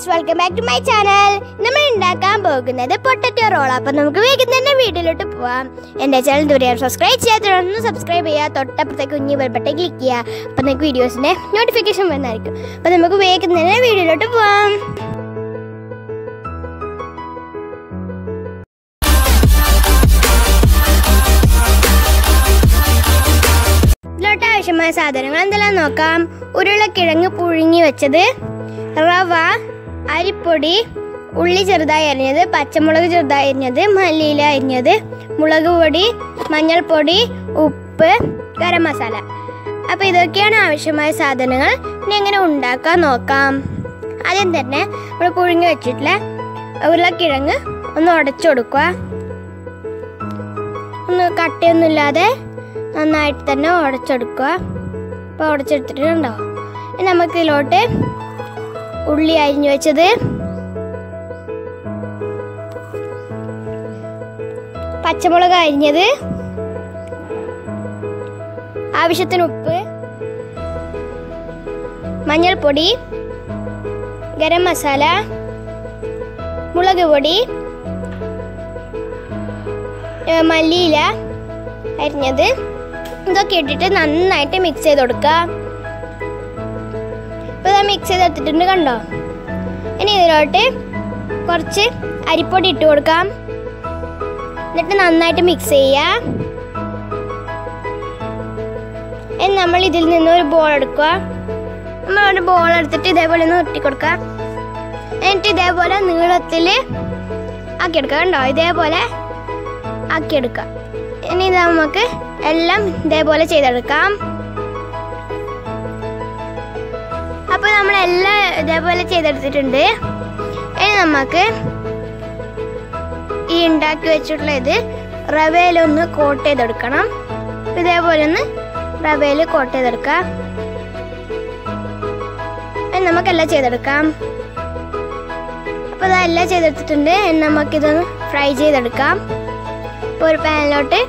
Friends welcome back to my channel നമ്മൾ ഉണ്ടാക്കാൻ പോകുന്നത് പൊട്ടറ്റോ റോൾ. അപ്പം നമുക്ക് വേഗം തന്നെ വീട്ടിലോട്ട് പോവാം. എന്റെ ചാനൽ ദൂരെയാണ് സബ്സ്ക്രൈബ് ചെയ്യാത്തതൊന്ന് സബ്സ്ക്രൈബ് ചെയ്യുക. തൊട്ടപ്പുറത്തേക്ക് കുഞ്ഞി ബെൽബട്ടൺ ക്ലിക്ക് ചെയ്യുക. അപ്പം നിങ്ങൾക്ക് വീഡിയോസിന്റെ നോട്ടിഫിക്കേഷൻ വന്നായിരിക്കും. അപ്പം നമുക്ക് വേഗം തന്നെ വീഡിയോയിലോട്ട് പോവാം. ആവശ്യമായ സാധനങ്ങൾ എന്തെല്ലാം നോക്കാം? ഉരുളക്കിഴങ്ങ് പുഴുങ്ങി വെച്ചത്. റവ അരിപ്പൊടി ഉള്ളി ചെറുതായി അരിഞ്ഞത് പച്ചമുളക് ചെറുതായി അരിഞ്ഞത് മല്ലിയില അരിഞ്ഞത് മുളക് പൊടി മഞ്ഞൾപ്പൊടി ഉപ്പ് ഗരം മസാല. അപ്പോൾ ഇതൊക്കെയാണ് ആവശ്യമായ സാധനങ്ങൾ. ഇനി എങ്ങനെ ഉണ്ടാക്കാൻ നോക്കാം. ആദ്യം തന്നെ നമ്മൾ പുഴുങ്ങി വെച്ചിട്ടുള്ള ഉരുളക്കിഴങ്ങ് ഒന്ന് ഉടച്ചു കൊടുക്കുക. ഒന്ന് കട്ടയൊന്നുമില്ലാതെ നന്നായിട്ട് തന്നെ ഉടച്ചെടുക്കുക അപ്പോൾ ഉടച്ചെടുത്തിട്ടുണ്ടോ? ഇനി നമുക്ക് ഇതിലോട്ട് ഉള്ളി അരിഞ്ഞു വെച്ചത്. പച്ചമുളക് അരിഞ്ഞത്. ആവശ്യത്തിന് ഉപ്പ്. മഞ്ഞൾപ്പൊടി. ഗരം മസാല. മുളക് പൊടി. മല്ലിയില അരിഞ്ഞത്. ഇതൊക്കെ ഇട്ടിട്ട് നന്നായിട്ട് മിക്സ് ചെയ്ത് കൊടുക്കുക. മിക്സ് ചെയ്ത് എടുത്തിട്ടുണ്ട് കണ്ടോ? ഇനി ഇതിലോട്ട് കുറച്ച് അരിപ്പൊടി ഇട്ട് കൊടുക്കാം. എന്നിട്ട് നന്നായിട്ട് മിക്സ് ചെയ്യുക ഇനി നമ്മൾ ഇതിൽ നിന്ന് ഒരു ബോൾ എടുക്കുക. നമ്മൾ ഒരു ബോൾ എടുത്തിട്ട് ഇതേപോലെ ഒന്ന് ഉരുട്ടി കൊടുക്കുക. എന്നിട്ട് ഇതേപോലെ നീളത്തിൽ ആക്കിയെടുക്കുക കണ്ടോ? ഇതേപോലെ ആക്കിയെടുക്കുക ഇനി നമുക്ക് എല്ലാം ഇതേപോലെ ചെയ്തെടുക്കാം. അപ്പോൾ നമ്മളെല്ലാം ഇതേപോലെ ചെയ്തെടുത്തിട്ടുണ്ട്. ഇനി നമുക്ക് ഈ ഉണ്ടാക്കി വെച്ചിട്ടുള്ള ഇത് റവയിലൊന്ന് കോട്ട് ചെയ്തെടുക്കണം. ഇതേപോലെ ഒന്ന് റവയിൽ കോട്ട് ചെയ്തെടുക്കാം നമുക്കെല്ലാം ചെയ്തെടുക്കാം. അപ്പോൾ ഇതെല്ലാം ചെയ്തെടുത്തിട്ടുണ്ട്. നമുക്കിതൊന്ന് ഫ്രൈ ചെയ്തെടുക്കാം. ഇപ്പൊ ഒരു പാനിലോട്ട്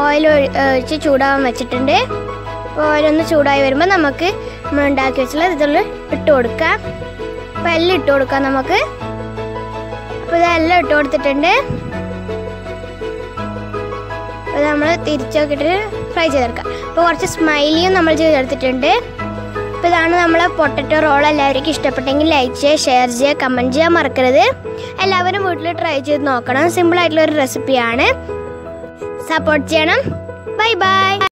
ഓയിൽ ഒഴിച്ച് ചൂടാവാൻ വെച്ചിട്ടുണ്ട്. ഓയിലൊന്ന് ചൂടായി വരുമ്പോൾ നമുക്ക് നമ്മൾ ഉണ്ടാക്കി വെച്ചുള്ള ഇട്ട് കൊടുക്കാം. അപ്പം എല്ലാം ഇട്ട് കൊടുക്കാം നമുക്ക്. അപ്പോൾ ഇതെല്ലാം ഇട്ട് കൊടുത്തിട്ടുണ്ട്. അപ്പോൾ നമ്മൾ തിരിച്ചു നോക്കിയിട്ട് ഫ്രൈ ചെയ്തെടുക്കാം. അപ്പോൾ കുറച്ച് സ്മൈലിയും നമ്മൾ ചെയ്തെടുത്തിട്ടുണ്ട്. അപ്പോൾ ഇതാണ് നമ്മളെ പൊട്ടറ്റോ റോൾ എല്ലാവർക്കും ഇഷ്ടപ്പെട്ടെങ്കിൽ ലൈക്ക് ചെയ്യുക ഷെയർ ചെയ്യുക കമന്റ് ചെയ്യാൻ മറക്കരുത്. എല്ലാവരും വീട്ടിൽ ട്രൈ ചെയ്ത് നോക്കണം. സിമ്പിൾ ആയിട്ടുള്ള ഒരു റെസിപ്പിയാണ് സപ്പോർട്ട് ചെയ്യണം. Bye bye